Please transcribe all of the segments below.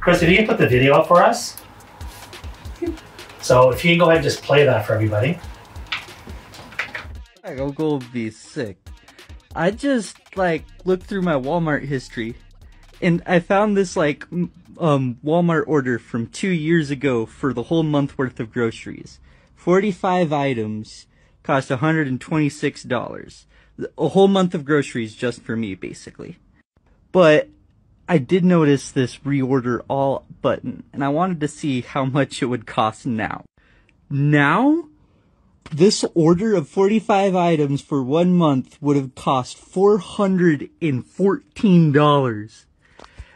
Chris, if you put the video up for us. So if you can go ahead and just play that for everybody. I'm gonna be sick. I just like looked through my Walmart history, and I found this like um Walmart order from two years ago for the whole month worth of groceries. Forty-five items cost hundred and twenty-six dollars. A whole month of groceries just for me, basically. But I did notice this reorder all button, and I wanted to see how much it would cost now. Now? This order of 45 items for one month would have cost $414.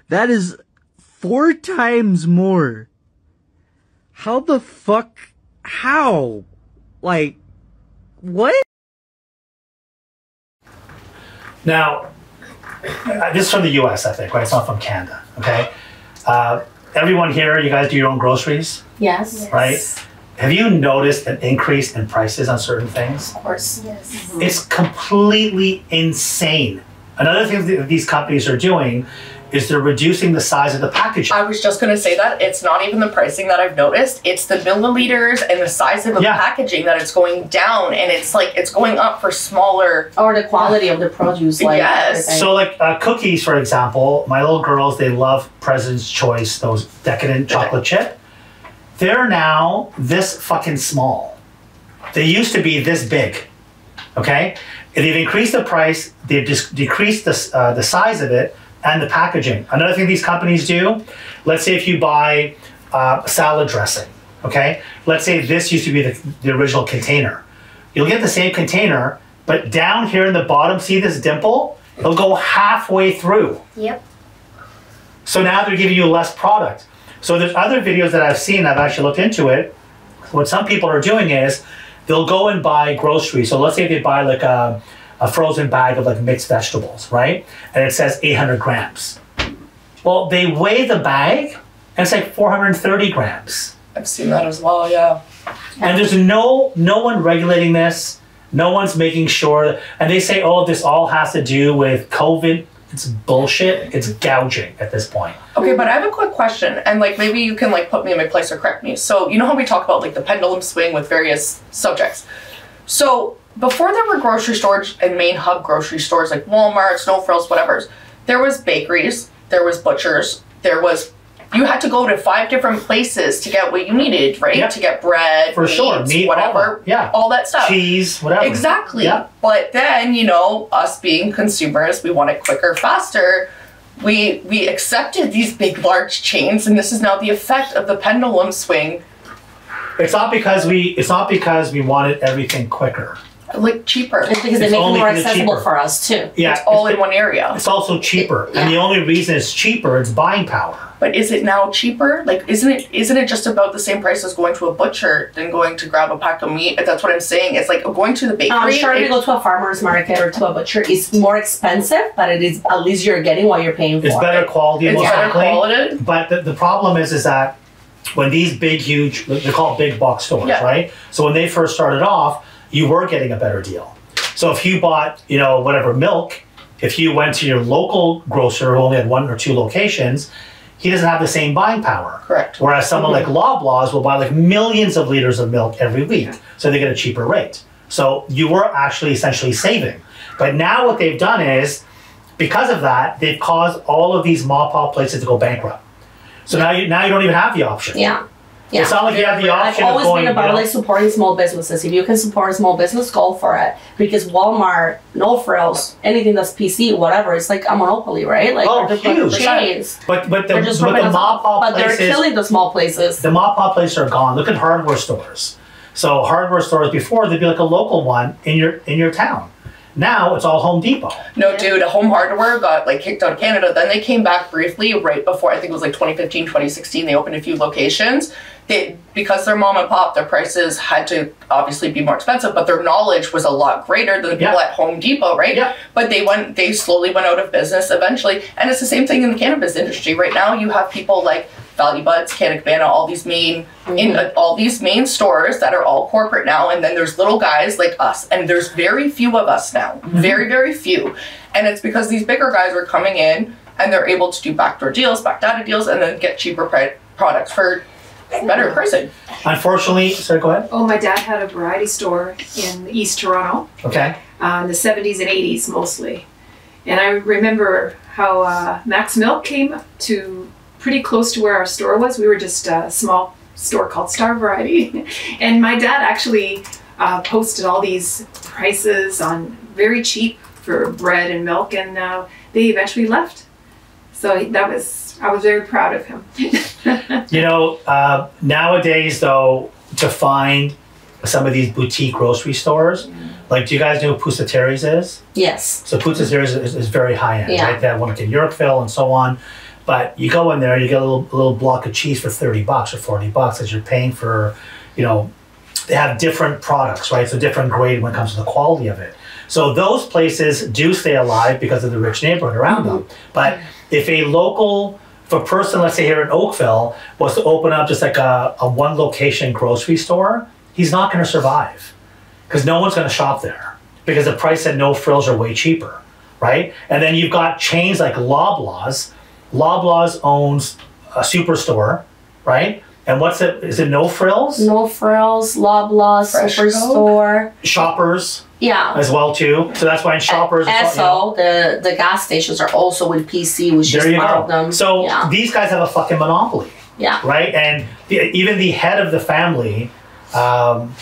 That is four times more. How the fuck? How? Like, what? Now, uh, this is from the US, I think, right? It's not from Canada, okay? Uh, everyone here, you guys do your own groceries, Yes. right? Have you noticed an increase in prices on certain things? Of course. Yes. It's completely insane. Another thing that these companies are doing is they're reducing the size of the packaging. I was just gonna say that it's not even the pricing that I've noticed. It's the milliliters and the size of the Yeah. packaging that it's going down, and it's like it's going up for smaller. Or the quality of the produce, like Yes. everything. So, like uh, cookies, for example, my little girls, they love President's Choice, those decadent chocolate chip. They're now this fucking small. They used to be this big. Okay? And they've increased the price, they've just decreased the, uh, the size of it and the packaging. Another thing these companies do, let's say if you buy uh, salad dressing, okay? Let's say this used to be the, the original container. You'll get the same container, but down here in the bottom, see this dimple? It'll go halfway through. Yep. So now they're giving you less product. So there's other videos that I've seen, I've actually looked into it. What some people are doing is they'll go and buy groceries. So let's say they buy like a, a frozen bag of like mixed vegetables, right? And it says 800 grams. Well, they weigh the bag and it's like 430 grams. I've seen that as well. Yeah. And there's no no one regulating this. No one's making sure. And they say, oh, this all has to do with COVID. It's bullshit. It's gouging at this point. Okay, but I have a quick question, and like maybe you can like put me in my place or correct me. So you know how we talk about like the pendulum swing with various subjects. So before there were grocery stores and main hub grocery stores like Walmart, Snow Frills, whatever's, there was bakeries, there was butchers, there was you had to go to five different places to get what you needed, right? Yeah. To get bread, For sure. Meat, whatever, that. Yeah. all that stuff. Cheese, whatever. Exactly. Yeah. But then, you know, us being consumers, we want it quicker, faster. We we accepted these big large chains and this is now the effect of the pendulum swing, It's not because we. It's not because we wanted everything quicker. Like cheaper. it's because they It's make it more accessible for us too. Yeah. It's all it's, in one area. It's also cheaper, Yeah. and the only reason it's cheaper, is buying power. But is it now cheaper? Like isn't it isn't it just about the same price as going to a butcher than going to grab a pack of meat? That's what I'm saying. It's like going to the bakery. I'm sure if you go to a farmer's market or to a butcher, it's more expensive, but it is at least you're getting what you're paying for. It's better quality, it's most better likely. quality. But the, the problem is, is that when these big, huge, they're called big box stores, Yeah. right? So when they first started off, you were getting a better deal. So if you bought, you know, whatever milk, if you went to your local grocer who only had one or two locations, he doesn't have the same buying power. Correct. Whereas someone mm-hmm. like Loblaws will buy like millions of liters of milk every week, so they get a cheaper rate. So you were actually essentially saving. But now what they've done is, because of that, they've caused all of these mom pop places to go bankrupt. So now you now you don't even have the option. Yeah. Yeah. It's not like you have the option. I've option of always going. been about you know, like supporting small businesses. If you can support a small business, go for it. Because Walmart, No Frills, anything that's PC, whatever, it's like a monopoly, right? Like Oh, they're just huge. chains. but but the just but the us mom off. pop But they're killing the small places. the mom pop places are gone. Look at hardware stores. So hardware stores before they'd be like a local one in your in your town. Now it's all Home Depot. No, dude, Home Hardware got like kicked out of Canada. Then they came back briefly right before I think it was like 2015, 2016. They opened a few locations. They because they're mom and pop, their prices had to obviously be more expensive, but their knowledge was a lot greater than the people Yeah. at Home Depot, right? Yeah. But they went they slowly went out of business eventually. And it's the same thing in the cannabis industry. Right now you have people like Value Buds, Canna Cabana, all these main in uh, all these main stores that are all corporate now, and then there's little guys like us, and there's very few of us now, very very few, and it's because these bigger guys are coming in and they're able to do backdoor deals, backdata deals, and then get cheaper pri- products for better pricing. Unfortunately, sorry, go ahead. Oh, my dad had a variety store in East Toronto Okay. uh, in the 70s and 80s mostly. And I remember how uh, Mac's Milk came to pretty close to where our store was. We were just a small store called Star Variety. and my dad actually uh, posted all these prices on very cheap for bread and milk, and uh, they eventually left. So that was, I was very proud of him. You know, uh, nowadays though, to find some of these boutique grocery stores, like, do you guys know who Pusateri's is? Yes. So Pusateri's is, is very high end, Yeah. right? They have one in Yorkville and so on. But you go in there, you get a little, a little block of cheese for thirty bucks or forty bucks, as you're paying for, you know, they have different products, right? So different grade when it comes to the quality of it. So those places do stay alive because of the rich neighborhood around them. But if a local, if a person, let's say here in Oakville, was to open up just like a, a one location grocery store, he's not going to survive because no one's going to shop there because the price at No Frills are way cheaper, right? And then you've got chains like Loblaws. Loblaws owns a superstore, right? And what's it? Is it No Frills? No frills, Loblaws, FreshCo? Superstore. Shoppers Yeah. as well too. So that's why in Shoppers, it's all- you know, the the gas stations are also with PC, which there is you part go. of them. So yeah, these guys have a fucking monopoly. yeah. right? And the, even the head of the family, um,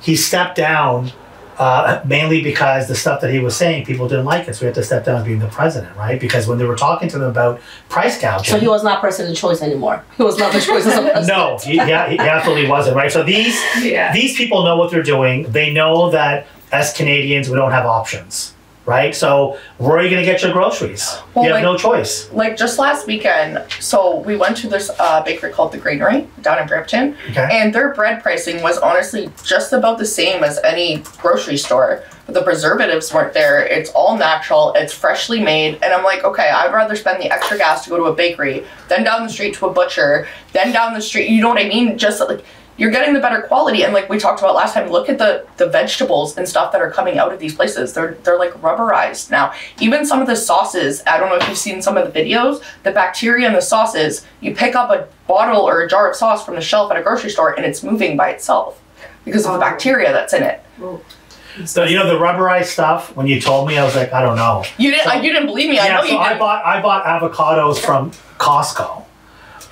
he stepped down uh, mainly because the stuff that he was saying, people didn't like it. So he had to step down being the president, right? Because when they were talking to them about price gouging, So he was not president choice anymore. He was not the choice as a president. no, he, yeah, he absolutely wasn't, right? So these Yeah. these people know what they're doing. They know that as Canadians, we don't have options, right? So where are you going to get your groceries? Well, you have like- no choice. Like just last weekend, so we went to this uh, bakery called the Greenery down in Brampton, Okay. and their bread pricing was honestly just about the same as any grocery store. But the preservatives weren't there. It's all natural. It's freshly made, and I'm like, okay, I'd rather spend the extra gas to go to a bakery, then down the street to a butcher, then down the street. You know what I mean? Just like you're getting the better quality, and like we talked about last time, look at the the vegetables and stuff that are coming out of these places. They're they're like rubberized now. Even some of the sauces. I don't know if you've seen some of the videos. The bacteria in the sauces. You pick up a bottle or a jar of sauce from the shelf at a grocery store, and it's moving by itself because of the Oh. bacteria that's in it. Oh. So you know the rubberized stuff. When you told me, I was like, I don't know. You didn't. So- you didn't believe me. I yeah, know so you I didn't. bought I bought avocados from Costco,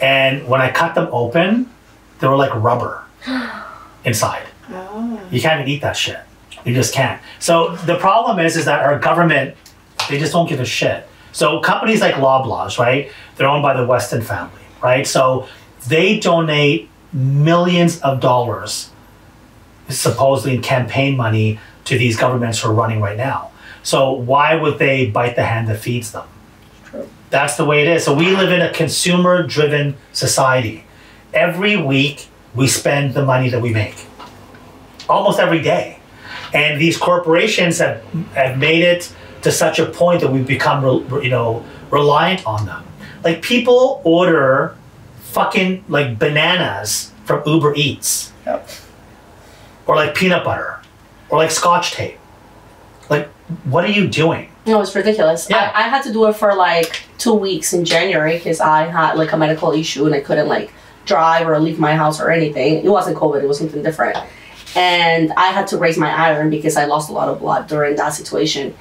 and when I cut them open, they were like rubber inside. Oh. You can't even eat that shit. You just can't. So the problem is, is that our government, they just don't give a shit. So companies like Loblaws, right? They're owned by the Weston family, right? So they donate millions of dollars, supposedly in campaign money, to these governments who are running right now. So why would they bite the hand that feeds them? True. That's the way it is. So we live in a consumer-driven society. Every week we spend the money that we make almost every day. And these corporations have, have made it to such a point that we've become, re- you know, reliant on them. Like people order fucking like bananas from Uber Eats, Yep. or like peanut butter, or like Scotch tape. Like, what are you doing? No, it's ridiculous. Yeah. I, I had to do it for like two weeks in January because I had like a medical issue and I couldn't like drive or leave my house or anything. It wasn't COVID, it was something different. And I had to raise my iron because I lost a lot of blood during that situation.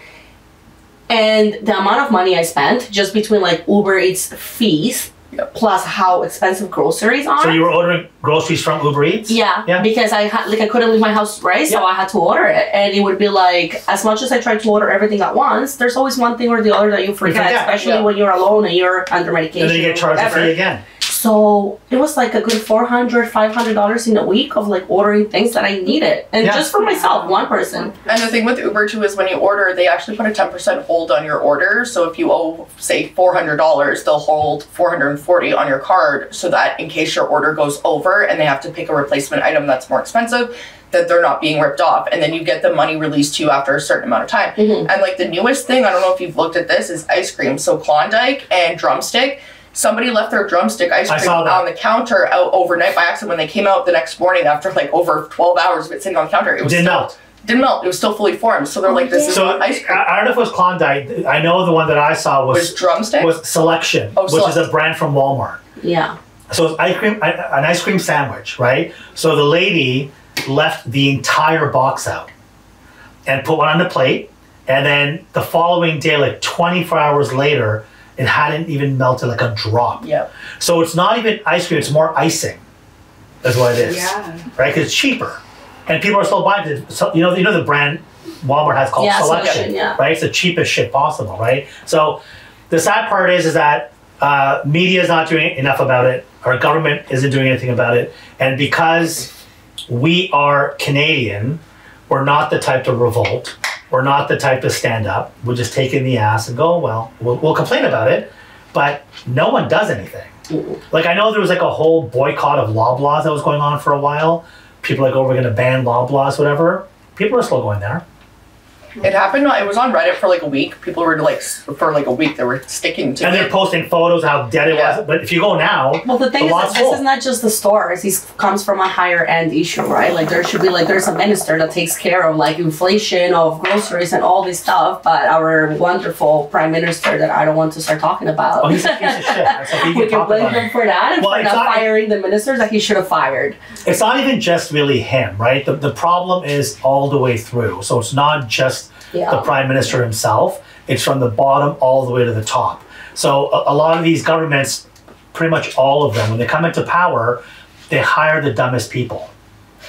And the amount of money I spent just between like Uber Eats fees Yep. plus how expensive groceries are. So you were ordering groceries from Uber Eats? Yeah, Yeah. because I had like I couldn't leave my house, right? So Yeah. I had to order it, and it would be like as much as I tried to order everything at once, there's always one thing or the other that you forget, especially yeah. when you're alone and you're under medication. And then you get charged a fee again. So it was like a good 400 500 dollars in a week of like ordering things that I needed, and Yeah. just for myself, one person. And the thing with Uber too is when you order, they actually put a ten percent hold on your order. So if you owe, say, four hundred dollars, they'll hold four hundred and forty on your card, so that in case your order goes over and they have to pick a replacement item that's more expensive, that they're not being ripped off, and then you get the money released to you after a certain amount of time. Mhm. And like the newest thing, I don't know if you've looked at this, is ice cream. So Klondike and Drumstick. Somebody left their drumstick ice cream on the counter out overnight by accident. When they came out the next morning after like over 12 hours of it sitting on the counter, it was Didn't still, melt. Didn't melt. It was still fully formed. So they're oh, like, this is So not ice cream. I, I don't know if it was Klondike. I know the one that I saw was was drumstick. was Selection, Oh, which is a brand from Walmart. Yeah. So it's ice cream, an ice cream sandwich, right? So the lady left the entire box out and put one on the plate, and then the following day, like 24 hours later, it hadn't even melted like a drop. yeah. So it's not even ice cream; it's more icing. Is what it is, Yeah. right? Because it's cheaper, and people are still buying it. So you know, you know the brand Walmart has called Yeah, Selection, Selection, yeah. right? It's the cheapest shit possible, right? So the sad part is, is that uh, media is not doing enough about it. Our government isn't doing anything about it, and because we are Canadian, we're not the type to revolt. We're not the type to stand up. We'll just take it in the ass and go, oh, well, we'll, we'll complain about it, but no one does anything. Like I know there was like a whole boycott of Loblaws that was going on for a while. People like, oh, we're going to ban Loblaws, whatever. People are still going there. It happened. It was on Reddit for like a week. People were like, for like a week, they were sticking to And they're posting photos of how dead it Yeah. was. But if you go now, Well, the thing The is, this is not just the stores. This comes from a higher end issue, right? Like there should be like there's a minister that takes care of like inflation of groceries and all this stuff. But our wonderful prime minister that I don't want to start talking about. oh, he's a piece of shit. That's we we can can blame about. him for that and Well, for not not- firing the ministers that he should have fired. it's not even just really him, right? The, the problem is all the way through. So it's not just Yeah. the prime minister himself, it's from the bottom all the way to the top. So a, a lot of these governments, pretty much all of them, when they come into power, they hire the dumbest people.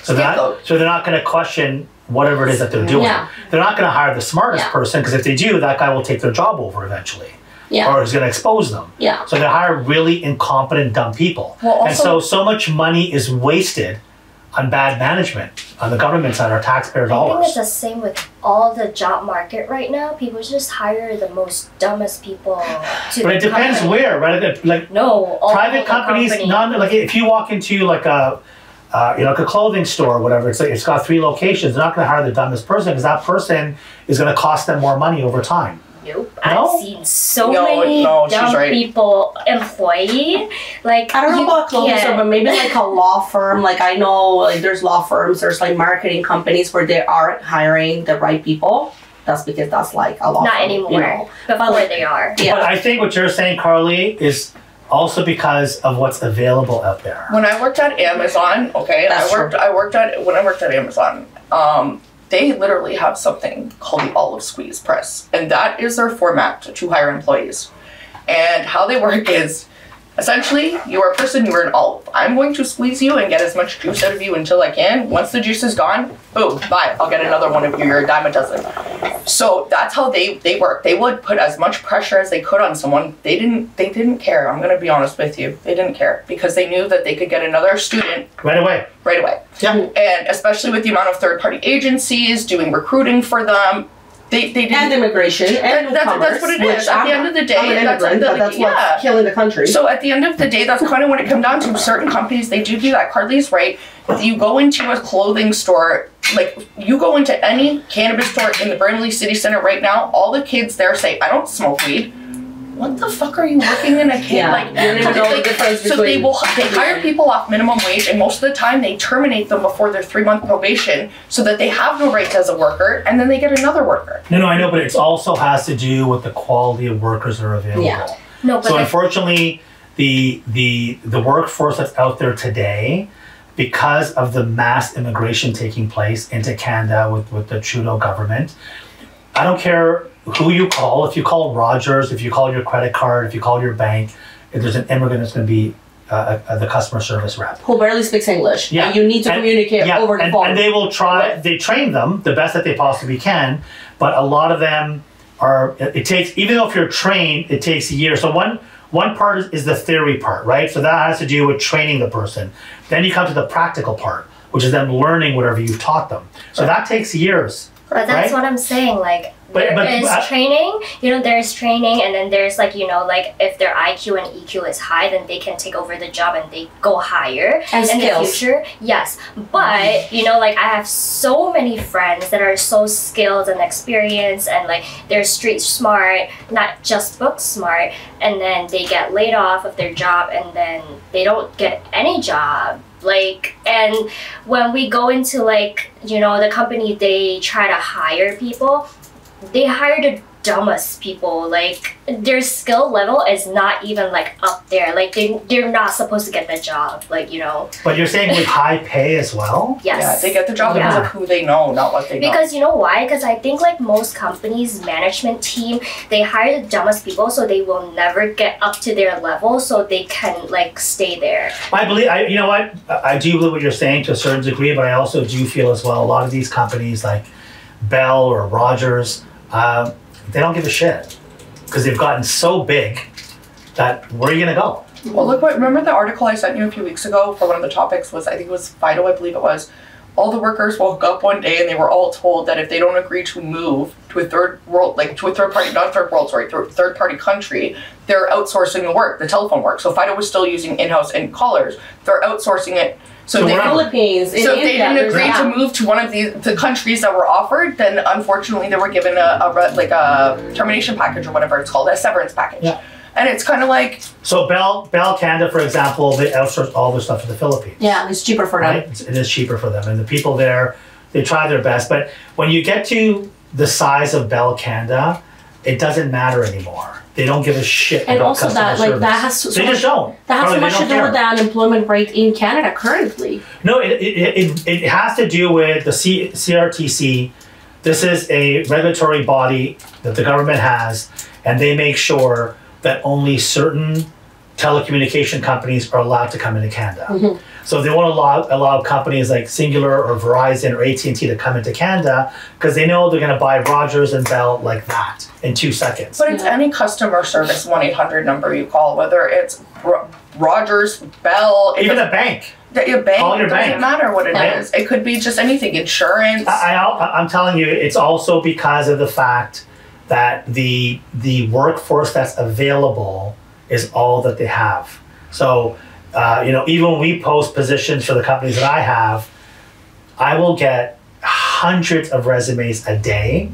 So that so they're not going to question whatever it is that they're doing. Yeah. They're not going to hire the smartest Yeah. person because if they do, that guy will take their job over eventually, Yeah. or is going to expose them. Yeah. So they hire really incompetent, dumb people. Well, and so so much money is wasted on bad management on the government side, our taxpayer I think it's the same with all the job market right now. People just hire the most dumbest people to. But it depends company. where, right? Like- No, all private companies, company. none like if you walk into like a uh, you know like a clothing store or whatever, it's like it's got three locations. They're not going to hire the dumbest person because that person is going to cost them more money over time. Nope. No? I've seen so No, many no, dumb right. people employee. Like I don't know you about clothing can't- store, but maybe like a law firm. Like I know, like there's law firms, there's like marketing companies where they aren't hiring the right people. That's because that's like a law not firm, anymore. You know? Before like- they are. Yeah. But I think what you're saying, Carly, is also because of what's available out there. when I worked at Amazon, okay, That's I worked true. I worked at when I worked at Amazon, um, they literally have something called the olive squeeze press. And that is their format to hire employees. And how they work is essentially you are a person, you are an olive. I'm going to squeeze you and get as much juice out of you until I can. Once the juice is gone, boom, bye. I'll get another one of you. You're a dime a dozen. So that's how they they work. They would put as much pressure as they could on someone. They didn't they didn't care. I'm gonna be honest with you. They didn't care because they knew that they could get another student Right away. right away. Yeah. And especially with the amount of third party agencies doing recruiting for them, they they and immigration and that's- commerce, that's what it is. At the end of the day, I'm an that's- immigrant, but that's yeah. what's killing the country. So at the end of the day, that's kind of when it comes down to certain companies. They do do that. Carly's right. If you go into a clothing store, like you go into any cannabis store in the Bramalea City Center right now. All the kids there say, "I don't smoke weed." What the fuck are you working in a kid Yeah, like? you don't even so know they- the difference So they will they hire people off minimum wage, and most of the time they terminate them before their three month probation, so that they have no rights as a worker, and then they get another worker. No, no, I know, but it also has to do with the quality of workers that are available. Yeah. No, but So the, unfortunately, the the the workforce that's out there today, because of the mass immigration taking place into Canada with, with the Trudeau government, I don't care who you call. If you call Rogers, if you call your credit card, if you call your bank, if there's an immigrant, it's going to be uh, uh, the customer service rep. who barely speaks English. Yeah. And you need to And- communicate yeah, over the and, phone. and they will try. With- They train them the best that they possibly can, but a lot of them are. It, takes even though if you're trained, it takes years. So one one part is, is the theory part, right? So that has to do with training the person. Then you come to the practical part, which is them learning whatever you've taught them. So that takes years But that's Right? what I'm saying. Like But- there but- is I- training. You know, there's training, and then there's like you know, like if their IQ and EQ is high, then they can take over the job and they go higher And in the future. Yes, but you know, like I have so many friends that are so skilled and experienced, and like they're street smart, not just book smart, and then they get laid off of their job, and then they don't get any job. Like, and when we go into like you know the company, they try to hire people. They hire the dumbest people. Like their skill level is not even like up there. Like they they're not supposed to get the job. Like you know, But you're saying with high pay as well? yes. Yeah, they get the job because Yeah. of who they know, not what they know. Because you know why? Because I think like most companies' management team, they hire the dumbest people, so they will never get up to their level, so they can like stay there. I believe, I, you know what, I I do believe what you're saying to a certain degree, but I also do feel as well, a lot of these companies like Bell or Rogers, uh, they don't give a shit. Because they've gotten so big that where are you gonna go? Well, look what. Remember the article I sent you a few weeks ago for one of the topics was I think it was Fido, I believe it was. All the workers woke up one day and they were all told that if they don't agree to move to a third world, like to a third party, not third world, sorry, third, third party country, they're outsourcing the work, the telephone work. So Fido was still using in-house and callers. They're outsourcing it. So, So they. Philippines, in so if they didn't agree that. to move to one of the the countries that were offered, then unfortunately they were given a, a like a termination package or whatever it's called, a severance package. Yeah. And it's kind of like So Bell, Bell Canada, for example, they outsource all their stuff to the Philippines. Yeah, it's cheaper for them. right? It's- It is cheaper for them, and the people there, they try their best. But when you get to the size of Bell Canada, it doesn't matter anymore. They don't give a shit And about also customer that, like, that has so they much- just don't. That has so Probably they much to don't do care. with the unemployment rate in Canada currently. No, it, it, it, it has to do with the C, CRTC. This is a regulatory body that the government has, and they make sure that only certain telecommunication companies are allowed to come into Canada. Mm-hmm. So they won't allow, allow companies like Cingular or Verizon or AT&T to come into Canada because they know they're going to buy Rogers and Bell like that in two seconds. But it's Yeah. any customer service 1 800 number you call, whether it's Ro- Rogers, Bell, Even doesn't- a bank. that your bank, Call your it doesn't bank. matter what it is. Yeah. It could be just anything, insurance. I, I, I'm telling you, it's also because of the fact that the the workforce that's available is all that they have. So, uh, you know, even when we post positions for the companies that I have, I will get hundreds of resumes a day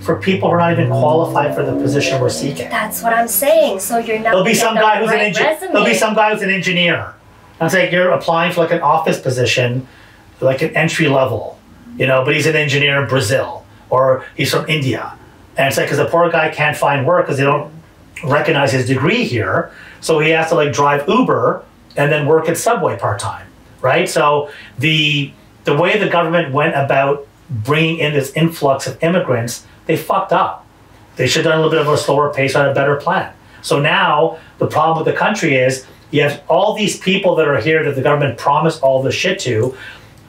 for people who are not even qualified for the position we're seeking. That's what I'm saying. So you're not. There'll be some guy who's an engineer. There'll be some guy who's an engineer. I'm saying you're applying for like an office position, like an entry level, you know, but he's an engineer in Brazil or he's from India, and it's like because the poor guy can't find work because they don't recognize his degree here, so he has to like drive Uber and then work at Subway part time, right? So the the way the government went about bringing in this influx of immigrants, they fucked up. They should have done a little bit of a slower pace on a better plan. So now the problem with the country is you have all these people that are here that the government promised all this shit to.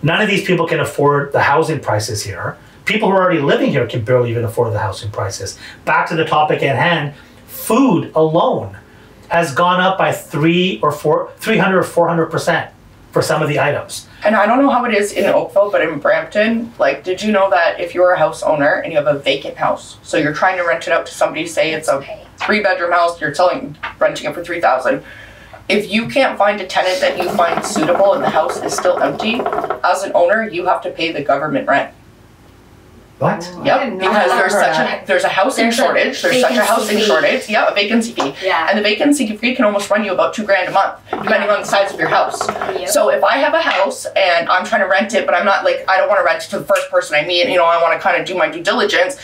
None of these people can afford the housing prices here. People who are already living here can barely even afford the housing prices. Back to the topic at hand, food alone has gone up by three or four, 300 or 400 percent for some of the items. And I don't know how it is in Oakville, but in Brampton, like, did you know that if you're a house owner and you have a vacant house, so you're trying to rent it out to somebody, say it's a three bedroom house, you're selling renting it for three thousand. If you can't find a tenant that you find suitable and the house is still empty, as an owner, you have to pay the government rent. What? Oh, I Yep, because there's such a there's a housing There's a shortage. There's such a housing fee. shortage. Yeah, a vacancy fee. Yeah. And the vacancy fee can almost run you about two grand a month, depending on the size of your house. Yep. So if I have a house and I'm trying to rent it, but I'm not like I don't want to rent it to the first person I meet, you know, I want to kind of do my due diligence,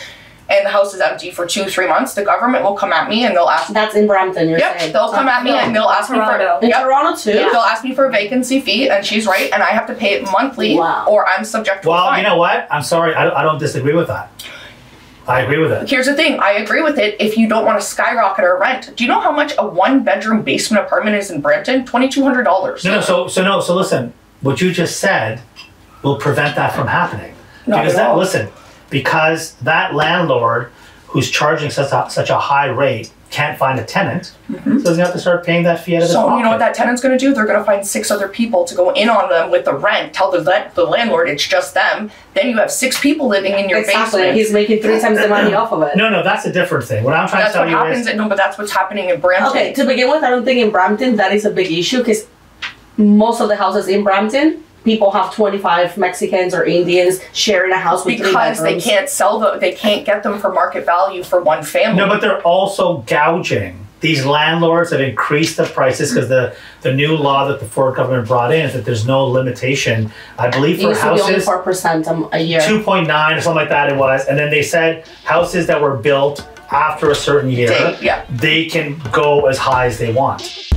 and the house is empty for two, three months, the government will come at me and they'll ask. That's in Brampton, you're Yep, saying. they'll come at me and they'll ask me Toronto. for. In Yep, Toronto too? Yeah. They'll ask me for a vacancy fee, and she's right, and I have to pay it monthly, Wow. or I'm subject to a Well, fine. you know what? I'm sorry. I don't, I don't disagree with that. I agree with it. Here's the thing, I agree with it if you don't want to skyrocket our rent. Do you know how much a one bedroom basement apartment is in Brampton? $2,200. No, no. So, so no. So listen. What you just said will prevent that from happening. Not because at that all. listen, because that landlord who's charging such a, such a high rate can't find a tenant, mm-hmm. so he's gonna have to start paying that fee out of his. So pocket. you know what that tenant's going to do? They're going to find six other people to go in on them with the rent. Tell the let the landlord it's just them. Then you have six people living in your Exactly. basement. He's making three times the money off of it. No, no, that's a different thing. What I'm trying that's to tell what you happens. is, no, but that's what's happening in Brampton. Okay, to begin with, I don't think in Brampton that is a big issue because most of the houses in Brampton, people have 25 Mexicans or Indians sharing a house with three because they can't sell them, they can't get them for market value for one family. no, but they're also gouging. These landlords have increased the prices because the, the new law that the Ford government brought in is that there's no limitation. I believe It for used to be only houses, four percent a year. 2.9 or something like that it was. And then they said houses that were built after a certain year, They- yeah. they can go as high as they want.